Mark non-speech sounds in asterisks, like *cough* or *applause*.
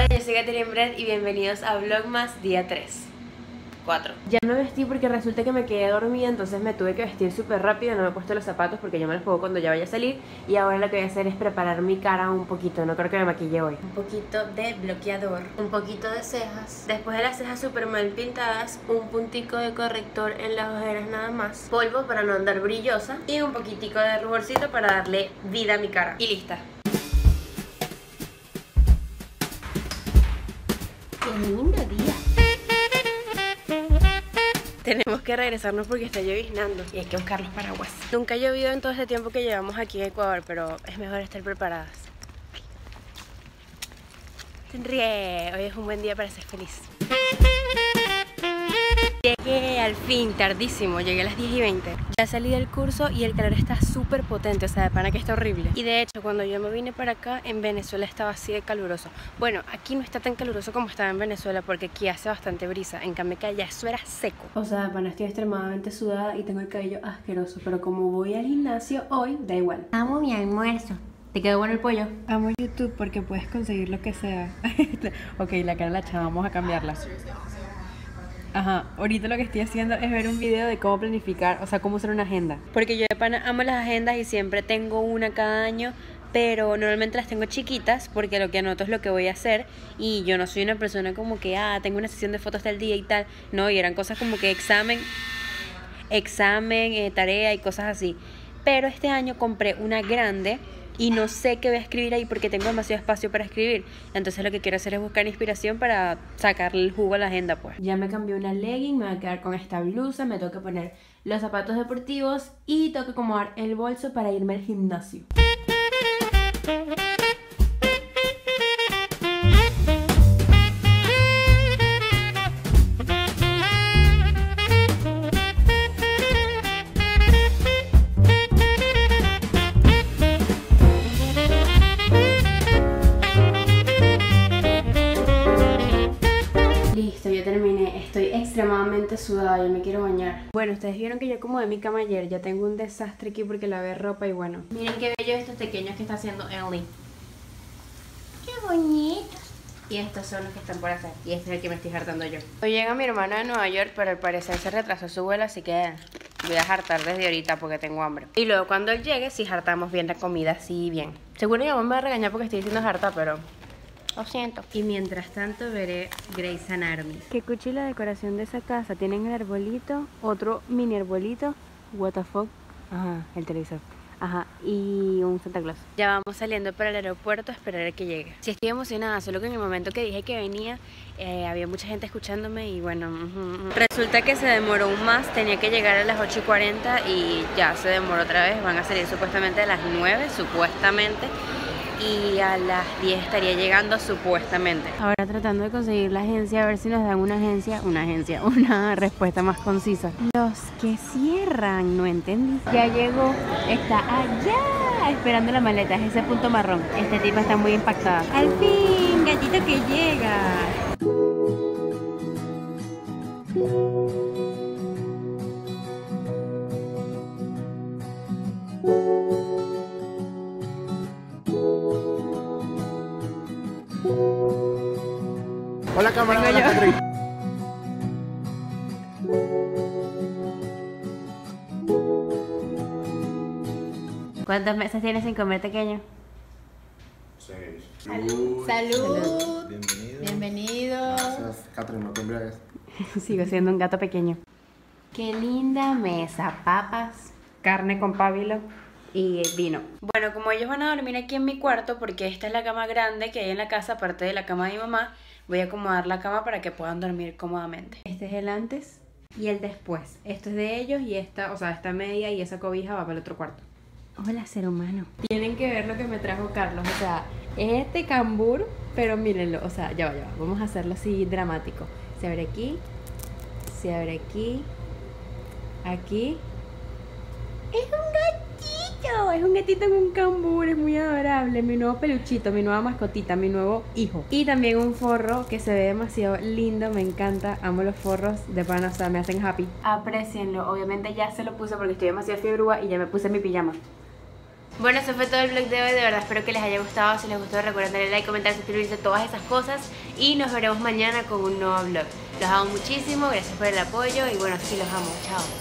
Hola, yo soy Catherine Brett y bienvenidos a Vlogmas día 3 4 Ya me vestí porque resulta que me quedé dormida Entonces me tuve que vestir súper rápido No me he puesto los zapatos porque yo me los pongo cuando ya vaya a salir. Y ahora lo que voy a hacer es preparar mi cara un poquito No creo que me maquille hoy. Un poquito de bloqueador Un poquito de cejas. Después de las cejas súper mal pintadas Un puntico de corrector en las ojeras nada más. Polvo para no andar brillosa Y un poquitico de ruborcito para darle vida a mi cara. Y lista lindo día. Tenemos que regresarnos porque está lloviznando y hay que buscar los paraguas. Nunca ha llovido en todo este tiempo que llevamos aquí en Ecuador, pero es mejor estar preparadas. Sonríe, hoy es un buen día para ser feliz. Llegué al fin, tardísimo, llegué a las 10 y 20 Ya salí del curso y el calor está súper potente, o sea, de pana que está horrible. Y de hecho, cuando yo me vine para acá, en Venezuela estaba así de caluroso. Bueno, aquí no está tan caluroso como estaba en Venezuela porque aquí hace bastante brisa. En cambio que allá eso era seco. O sea, de pana estoy extremadamente sudada y tengo el cabello asqueroso Pero como voy al gimnasio hoy, da igual. Amo mi almuerzo. ¿Te quedó bueno el pollo? Amo YouTube porque puedes conseguir lo que sea. *laughs* Ok, la cara la chava, vamos a cambiarla Ajá, ahorita lo que estoy haciendo es ver un video de cómo planificar, o sea, cómo usar una agenda. Porque yo de pana amo las agendas y siempre tengo una cada año, pero normalmente las tengo chiquitas porque lo que anoto es lo que voy a hacer y yo no soy una persona como que, ah, tengo una sesión de fotos del día y tal. No, y eran cosas como que examen, examen, eh, tarea y cosas así. Pero este año compré una grande y no sé qué voy a escribir ahí porque tengo demasiado espacio para escribir. Entonces lo que quiero hacer es buscar inspiración para sacarle el jugo a la agenda, pues. Ya me cambié una legging, me voy a quedar con esta blusa, me tengo que poner los zapatos deportivos y tengo que acomodar el bolso para irme al gimnasio. Extremadamente sudada, yo me quiero bañar. Bueno, ustedes vieron que yo como de mi cama ayer, ya tengo un desastre aquí porque lavé ropa y bueno. Miren qué bello estos pequeños que está haciendo Ellie. Qué bonitos. Y estos son los que están por hacer. Y este es el que me estoy hartando yo. Hoy llega mi hermano de Nueva York, pero al parecer se retrasó su vuelo, así que voy a hartar desde ahorita porque tengo hambre. Y luego cuando él llegue, si hartamos bien la comida, así bien. Seguro mi mamá me va a regañar porque estoy diciendo harta, pero lo siento. Y mientras tanto veré Grey's Anatomy. Qué cuchi la decoración de esa casa. Tienen el arbolito, otro mini arbolito. What the fuck. Ajá, el televisor. Ajá, y un Santa Claus. Ya vamos saliendo para el aeropuerto a esperar a que llegue. Sí, estoy emocionada, solo que en el momento que dije que venía, eh, había mucha gente escuchándome y bueno, resulta que se demoró un más, tenía que llegar a las 8 y 40 y ya se demoró otra vez. Van a salir supuestamente a las 9, supuestamente y a las 10 estaría llegando supuestamente. Ahora tratando de conseguir la agencia a ver si nos dan una agencia, una agencia, *laughs* una respuesta más concisa. Los que cierran, no entendí. Ya llegó, está allá esperando la maleta, es ese punto marrón. Este tipo está muy impactada. Al fin, gatito que llega. Hola cámara, hola ¿Cuántas mesas tienes sin comer pequeño? Seis. Salud. Salud. Bienvenido. Bienvenido. Gracias, Catherine, no te embriagues. *laughs* Sigo siendo un gato pequeño. Qué linda mesa, papas, carne con pábilo y vino. Bueno, como ellos van a dormir aquí en mi cuarto, porque esta es la cama grande que hay en la casa, aparte de la cama de mi mamá, voy a acomodar la cama para que puedan dormir cómodamente. Este es el antes y el después. Esto es de ellos y esta, o sea, esta media y esa cobija va para el otro cuarto. Hola, ser humano. Tienen que ver lo que me trajo Carlos, o sea, este cambur, pero mírenlo, o sea, ya va, ya va. Vamos a hacerlo así dramático. Se abre aquí, se abre aquí, aquí. Es un gatito, es un gatito en un cambur, es muy adorable, mi nuevo peluchito, mi nueva mascotita, mi nuevo hijo. Y también un forro que se ve demasiado lindo, me encanta, amo los forros de pana, o sea, me hacen happy. Aprecienlo, obviamente ya se lo puse porque estoy demasiado fiebrúa y ya me puse mi pijama. Bueno, eso fue todo el vlog de hoy, de verdad espero que les haya gustado, si les gustó recuerden darle like, comentar, suscribirse, todas esas cosas y nos veremos mañana con un nuevo vlog. Los amo muchísimo, gracias por el apoyo y bueno, sí los amo. Chao.